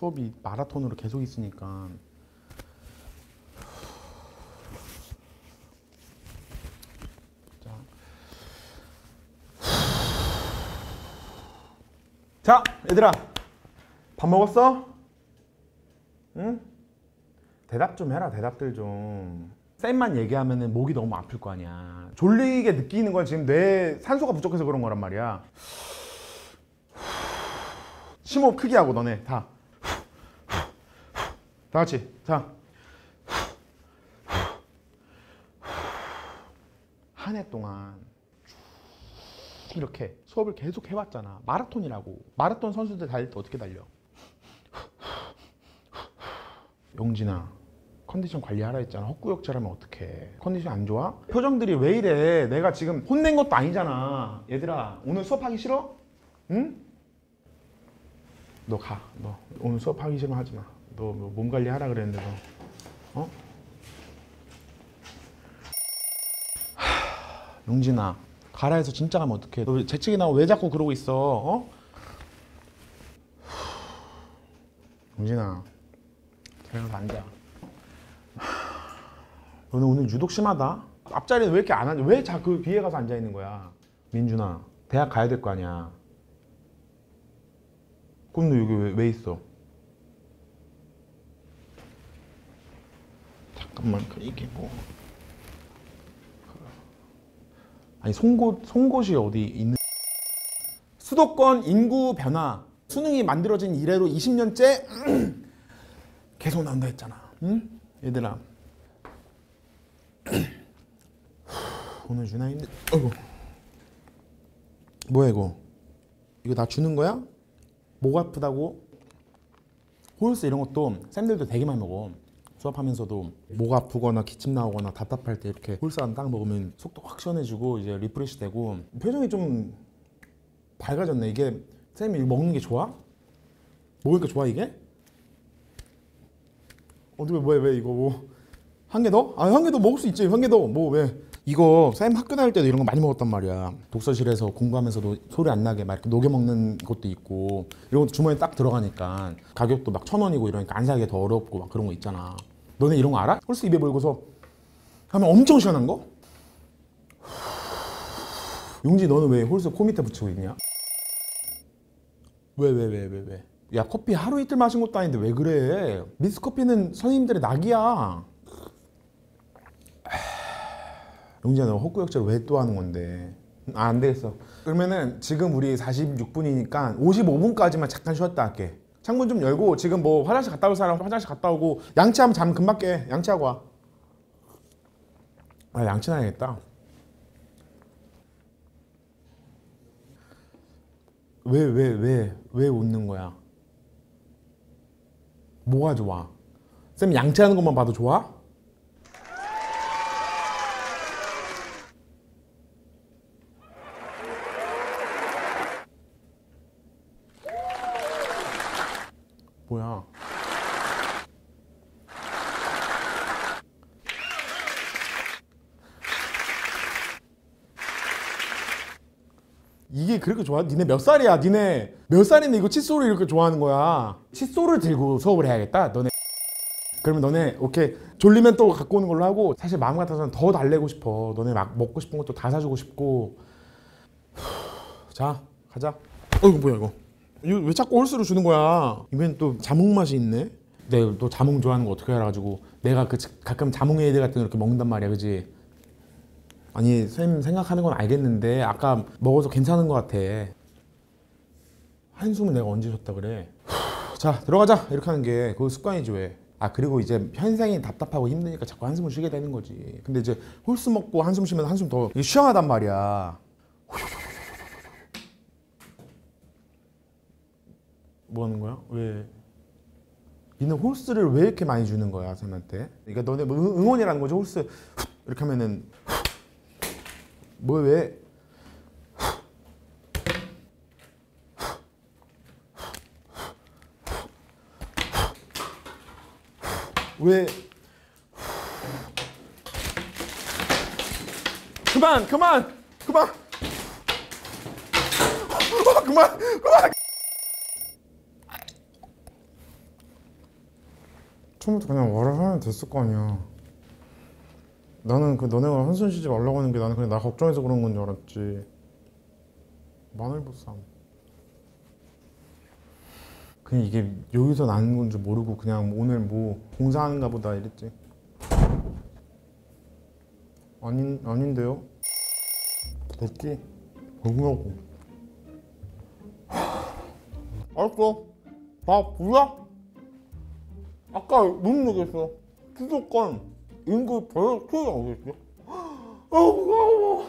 수업이 마라톤으로 계속 있으니까 자, 얘들아, 밥 먹었어? 응? 대답 좀 해라, 대답들 좀. 쌤만 얘기하면 목이 너무 아플 거 아니야. 졸리게 느끼는 건 지금 뇌 산소가 부족해서 그런 거란 말이야. 심호흡 크게 하고 너네 다. 다 같이. 자. 한 해 동안 쭉 이렇게 수업을 계속 해왔잖아. 마라톤이라고. 마라톤 선수들 달릴 때 어떻게 달려? 용진아, 컨디션 관리하라 했잖아. 헛구역질하면 어떡해. 컨디션 안 좋아? 표정들이 왜 이래? 내가 지금 혼낸 것도 아니잖아. 얘들아, 오늘 수업하기 싫어? 응? 너 가. 너 오늘 수업하기 싫으면 하지 마. 너 몸 관리하라 그랬는데 너. 어? 하, 용진아, 가라 해서 진짜 가면 어떡해. 너 재채기 나고 왜 자꾸 그러고 있어? 어? 용진아, 들어가서 앉아. 너는 오늘 유독 심하다. 앞자리는 왜 이렇게 안 앉아? 왜 자꾸 뒤에 가서 앉아 있는 거야? 민준아, 대학 가야 될 거 아니야. 너 여기 왜, 왜 있어? 잠깐만, 그 이게 뭐? 아니 송곳 송곳이 어디 있는? 수도권 인구 변화. 수능이 만들어진 이래로 20년째 계속 나온다 했잖아. 응? 얘들아. 오늘 유나 힘들. 어이구. 뭐야 이거? 이거 나 주는 거야? 목 아프다고? Halls 이런 것도 쌤들도 되게 많이 먹어. 수업하면서도 목 아프거나 기침 나오거나 답답할 때 이렇게 하나 딱 먹으면 속도 확 시원해지고 이제 refresh 되고 표정이 좀 밝아졌네. 이게 쌤이 먹는 게 좋아? 먹으니까 좋아 이게? 어떻게 뭐야 왜 이거 뭐 한 개 더? 아 한 개 더 먹을 수 있지 한 개 더 뭐 왜? 이거 쌤 학교 다닐 때도 이런 거 많이 먹었단 말이야 독서실에서 공부하면서도 소리 안 나게 막 이렇게 녹여 먹는 것도 있고 이런 것도 주머니에 딱 들어가니까 가격도 막 천 원이고 이러니까 안 사기 더 어렵고 막 그런 거 있잖아 너네 이런 거 알아? Halls 입에 물고서 하면 엄청 시원한 거? 용지 너는 왜 Halls 코 밑에 붙이고 있냐? 왜 왜 왜 왜 왜, 야 커피 하루 이틀 마신 것도 아닌데 왜 그래? 미스 커피는 선생님들의 낙이야. 용지야 너 헛구역질 왜 또 하는 건데? 아 안 되겠어. 그러면은 지금 우리 46분이니까 55분까지만 잠깐 쉬었다 할게. 창문 좀 열고 지금 뭐 화장실 갔다 올 사람 화장실 갔다 오고 양치하면 잠 금방 깨. 양치하고 와. 아 양치나 해야겠다. 왜 왜 왜 왜 웃는 거야? 뭐가 좋아? 쌤 양치하는 것만 봐도 좋아? 뭐야? 이게 그렇게 좋아? 니네 몇 살이야? 니네 몇 살인데 이거 칫솔을 이렇게 좋아하는 거야? 칫솔을 들고 수업을 해야겠다. 너네. 그러면 너네 오케이 졸리면 또 갖고 오는 걸로 하고 사실 마음 같아서는 더 달래고 싶어. 너네 막 먹고 싶은 것도 다 사주고 싶고. 자 가자. 어이구 뭐야 이거? 이거 왜 자꾸 홀수로 주는 거야? 이번엔 또 자몽 맛이 있네. 내가 또 자몽 좋아하는 거 어떻게 알아가지고 내가 그 가끔 자몽 에이드 같은 거 이렇게 먹는단 말이야, 그지? 아니 쌤 생각하는 건 알겠는데 아까 먹어서 괜찮은 것 같아. 한숨은 내가 언제 줬다 그래? 자 들어가자 이렇게 하는 게 그거 습관이지 왜? 아 그리고 이제 현생이 답답하고 힘드니까 자꾸 한숨을 쉬게 되는 거지. 근데 이제 홀수 먹고 한숨 쉬면 한숨 더 시원하단 말이야. 뭐 하는 거야? 왜? 니는 홀스를 왜 이렇게 많이 주는 거야 쌤한테? 그러니까 너네 뭐 응- 응원이라는 거지 홀스 이렇게 하면은 뭐 왜? 왜? 그만 그만 그만 어, 그만 그만 처음부터 그냥 말을 하면 됐을 거 아니야. 나는 그 너네가 한숨 쉬지 말라고 하는 게 나는 그냥 나 걱정해서 그런 건 줄 알았지. 마늘보쌈. 그냥 이게 여기서 나는 건 줄 모르고 그냥 오늘 뭐 공사하는가 보다 이랬지. 아닌, 아닌데요? 됐지? 뭐냐고. 알았어. 다 뭐야? 아까 못먹겠어 수도권 인구 별로 크게 어딨지? 아 무서워